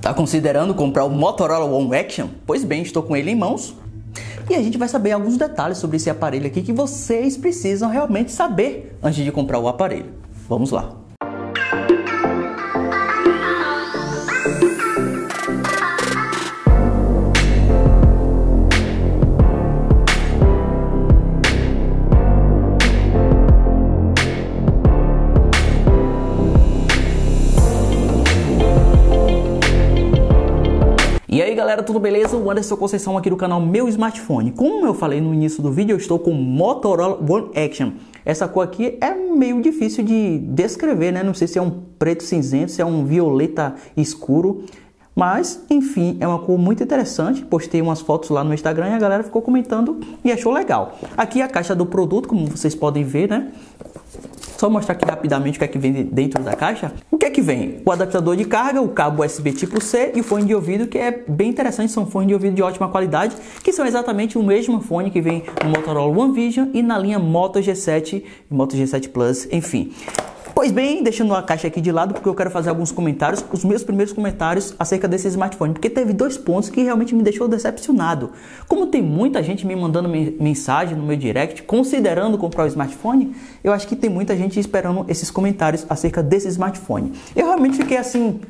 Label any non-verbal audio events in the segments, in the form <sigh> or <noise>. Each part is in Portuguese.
Tá considerando comprar o Motorola One Action? Pois bem, estou com ele em mãos e a gente vai saber alguns detalhes sobre esse aparelho aqui que vocês precisam realmente saber antes de comprar o aparelho. Vamos lá. Galera, tudo beleza? O Anderson Conceição aqui do canal Meu Smartphone. Como eu falei no início do vídeo, eu estou com Motorola One Action. Essa cor aqui é meio difícil de descrever, né? Não sei se é um preto cinzento, se é um violeta escuro. Mas, enfim, é uma cor muito interessante. Postei umas fotos lá no Instagram e a galera ficou comentando e achou legal. Aqui a caixa do produto, como vocês podem ver, né? Só mostrar aqui rapidamente o que é que vem dentro da caixa. O que é que vem? O adaptador de carga, o cabo USB tipo C e o fone de ouvido, que é bem interessante, são fones de ouvido de ótima qualidade, que são exatamente o mesmo fone que vem no Motorola One Vision e na linha Moto G7 e Moto G7 Plus, enfim. Pois bem, deixando a caixa aqui de lado, porque eu quero fazer alguns comentários, os meus primeiros comentários acerca desse smartphone, porque teve dois pontos que realmente me deixou decepcionado. Como tem muita gente me mandando mensagem no meu direct, considerando comprar o smartphone, eu acho que tem muita gente esperando esses comentários acerca desse smartphone. Eu realmente fiquei assim,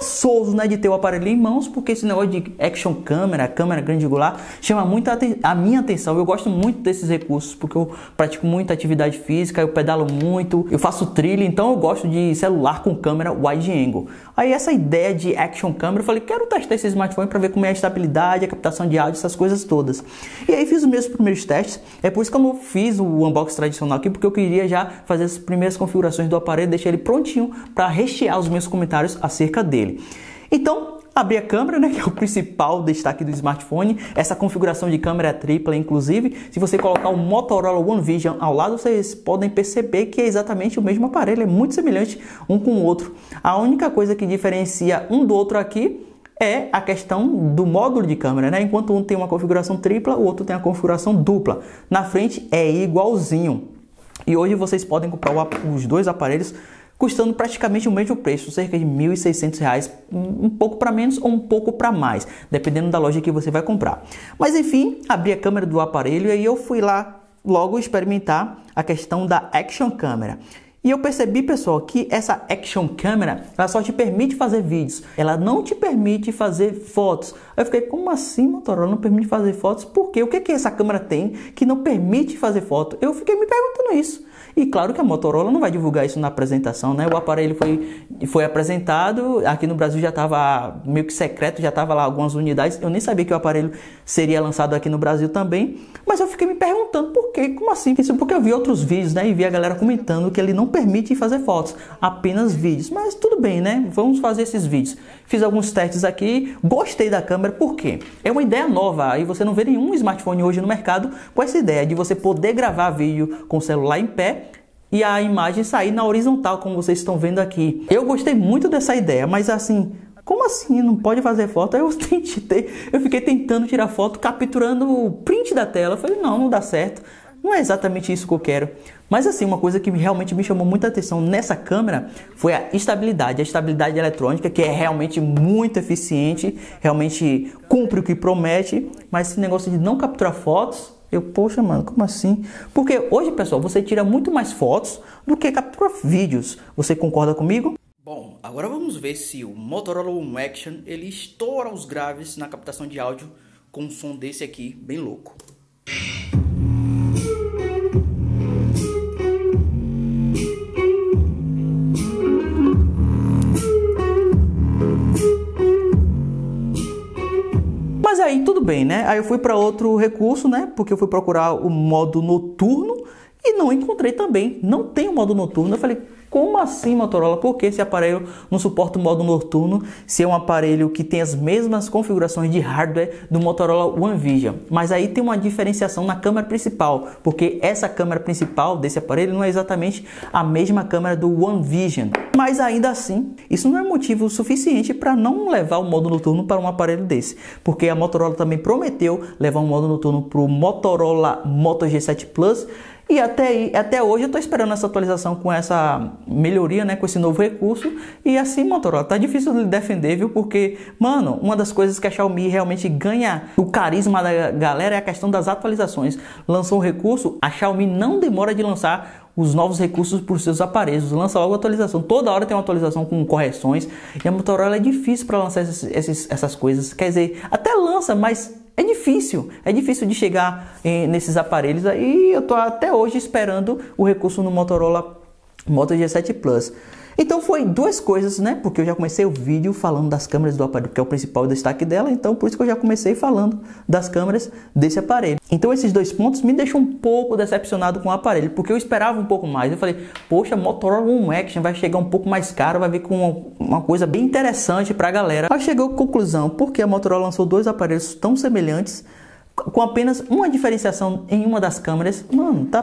esperançoso né, de ter o aparelho em mãos, porque esse negócio de action camera, câmera grande angular, chama muito a, a, minha atenção. Eu gosto muito desses recursos, porque eu pratico muita atividade física, eu pedalo muito, eu faço trilha, então eu gosto de celular com câmera wide angle. Aí essa ideia de action camera, eu falei, quero testar esse smartphone para ver como é a estabilidade, a captação de áudio, essas coisas todas. E aí fiz os meus primeiros testes, é por isso que eu não fiz o unboxing tradicional aqui, porque eu queria já fazer as primeiras configurações do aparelho, deixar ele prontinho para rechear os meus comentários acerca dele. Então, abri a câmera, né, <laughs> que é o principal destaque do smartphone. Essa configuração de câmera tripla, inclusive, se você colocar o Motorola One Vision ao lado, vocês podem perceber que é exatamente o mesmo aparelho, é muito semelhante um com o outro. A única coisa que diferencia um do outro aqui é a questão do módulo de câmera, né? Enquanto um tem uma configuração tripla, o outro tem a configuração dupla. Na frente é igualzinho. E hoje vocês podem comprar os dois aparelhos custando praticamente o mesmo preço, cerca de R$ 1.600, um pouco para menos ou um pouco para mais, dependendo da loja que você vai comprar. Mas enfim, abri a câmera do aparelho e aí eu fui lá logo experimentar a questão da Action Camera. E eu percebi, pessoal, que essa Action Camera, ela só te permite fazer vídeos, ela não te permite fazer fotos. Eu fiquei, como assim, Motorola não permite fazer fotos? Por quê? O que, que essa câmera tem que não permite fazer foto? Eu fiquei me perguntando isso. E claro que a Motorola não vai divulgar isso na apresentação, né? O aparelho foi, foi apresentado, aqui no Brasil já estava meio que secreto, já estava lá algumas unidades. Eu nem sabia que o aparelho seria lançado aqui no Brasil também, mas eu fiquei quê? Como assim? Isso porque eu vi outros vídeos, né? E vi a galera comentando que ele não permite fazer fotos, apenas vídeos. Mas tudo bem, né? Vamos fazer esses vídeos. Fiz alguns testes aqui, gostei da câmera, por quê? É uma ideia nova, aí você não vê nenhum smartphone hoje no mercado com essa ideia de você poder gravar vídeo com o celular em pé e a imagem sair na horizontal, como vocês estão vendo aqui. Eu gostei muito dessa ideia, mas assim, como assim? Não pode fazer foto? Eu <laughs> tentei, eu fiquei tentando tirar foto, capturando o print da tela. Eu falei, não, não dá certo. Não é exatamente isso que eu quero. Mas assim, uma coisa que realmente me chamou muita atenção nessa câmera foi a estabilidade, a estabilidade eletrônica, que é realmente muito eficiente, realmente cumpre o que promete, mas esse negócio de não capturar fotos, eu, poxa, mano, como assim? Porque hoje, pessoal, você tira muito mais fotos do que captura vídeos. Você concorda comigo? Bom, agora vamos ver se o Motorola One Action ele estoura os graves na captação de áudio com um som desse aqui, bem louco. Bem, né? Aí eu fui para outro recurso, né? Porque eu fui procurar o modo noturno e não encontrei também. Não tem o modo noturno. Eu falei, como assim, Motorola? Por que esse aparelho não suporta o modo noturno se é um aparelho que tem as mesmas configurações de hardware do Motorola One Vision? Mas aí tem uma diferenciação na câmera principal, porque essa câmera principal desse aparelho não é exatamente a mesma câmera do One Vision. Mas ainda assim, isso não é motivo suficiente para não levar o modo noturno para um aparelho desse, porque a Motorola também prometeu levar um modo noturno para o Motorola Moto G7 Plus E até, até hoje eu estou esperando essa atualização com essa melhoria, né, com esse novo recurso. E assim, Motorola, tá difícil de defender, viu? Porque, mano, uma das coisas que a Xiaomi realmente ganha o carisma da galera é a questão das atualizações. Lançou um recurso, a Xiaomi não demora de lançar os novos recursos para os seus aparelhos. Lança logo atualização. Toda hora tem uma atualização com correções. E a Motorola é difícil para lançar esses, esses, essas coisas. Quer dizer, até lança, mas é difícil. É difícil de chegar em, nesses aparelhos. E eu estou até hoje esperando o recurso no Motorola Moto G7 Plus. Então foi duas coisas, né? Porque eu já comecei o vídeo falando das câmeras do aparelho, que é o principal destaque dela, então por isso que eu já comecei falando das câmeras desse aparelho. Então esses dois pontos me deixam um pouco decepcionado com o aparelho, porque eu esperava um pouco mais. Eu falei, poxa, Motorola One Action vai chegar um pouco mais caro, vai vir com uma coisa bem interessante para a galera. Aí chegou à conclusão, porque a Motorola lançou dois aparelhos tão semelhantes, com apenas uma diferenciação em uma das câmeras, mano, tá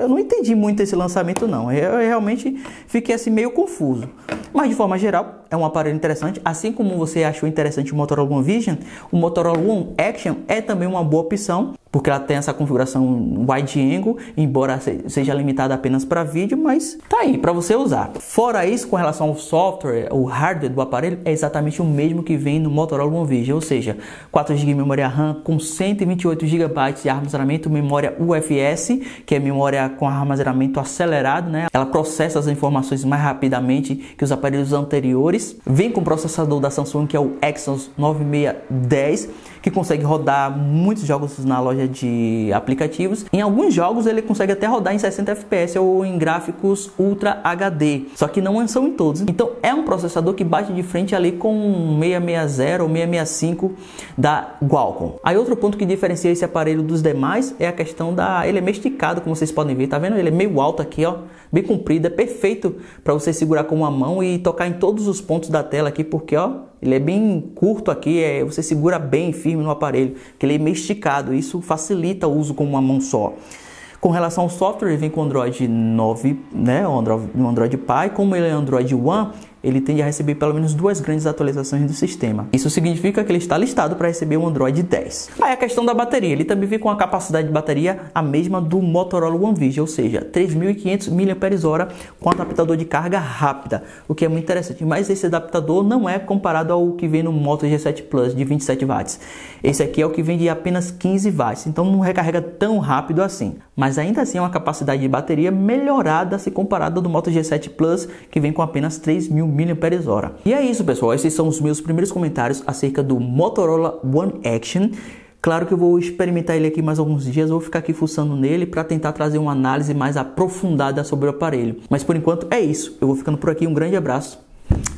eu não entendi muito esse lançamento não. Eu, realmente fiquei assim meio confuso. Mas de forma geral, é um aparelho interessante. Assim como você achou interessante o Motorola One Vision, o Motorola One Action é também uma boa opção porque ela tem essa configuração wide angle, embora seja limitada apenas para vídeo, mas tá aí para você usar. Fora isso, com relação ao software, o hardware do aparelho é exatamente o mesmo que vem no Motorola One Vision, ou seja, 4 GB de memória RAM com 128 GB de armazenamento, memória UFS, que é memória com armazenamento acelerado, né? Ela processa as informações mais rapidamente que os aparelhos anteriores. Vem com o processador da Samsung que é o Exynos 9610, que consegue rodar muitos jogos na loja de aplicativos. Em alguns jogos ele consegue até rodar em 60 FPS ou em gráficos Ultra HD, só que não são em todos. Então é um processador que bate de frente ali com 660 ou 665 da Qualcomm. Aí outro ponto que diferencia esse aparelho dos demais é a questão da ele é meio esticado, como vocês podem ver, tá vendo? Ele é meio alto aqui, ó, bem comprido, é perfeito para você segurar com uma mão e tocar em todos os pontos da tela aqui, porque ó, ele é bem curto aqui, é, você segura bem firme no aparelho, que ele é meio esticado, isso facilita o uso com uma mão só. Com relação ao software, ele vem com Android 9, né, Android, Android Pie, como ele é Android One, ele tende a receber pelo menos duas grandes atualizações do sistema. Isso significa que ele está listado para receber o Android 10. Aí a questão da bateria, ele também vem com a capacidade de bateria a mesma do Motorola One Vision, ou seja, 3.500 mAh com adaptador de carga rápida, o que é muito interessante. Mas esse adaptador não é comparado ao que vem no Moto G7 Plus de 27 watts. Esse aqui é o que vem de apenas 15 watts, então não recarrega tão rápido assim. Mas ainda assim é uma capacidade de bateria melhorada se comparada ao do Moto G7 Plus, que vem com apenas 3.000 mAh. E é isso, pessoal. Esses são os meus primeiros comentários acerca do Motorola One Action. Claro que eu vou experimentar ele aqui mais alguns dias, vou ficar aqui fuçando nele para tentar trazer uma análise mais aprofundada sobre o aparelho. Mas por enquanto é isso. Eu vou ficando por aqui, um grande abraço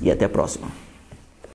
e até a próxima.